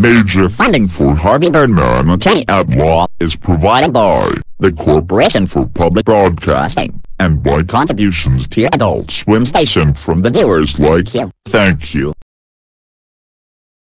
Major funding for Harvey Birdman Attorney at Law is provided by the Corporation for Public Broadcasting and by contributions to Adult Swim Station from the viewers like you. Thank you.